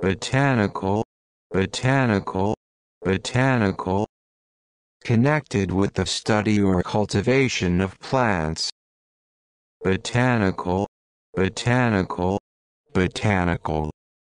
botanical, botanical, botanical, connected with the study or cultivation of plants. Botanical, botanical, botanical.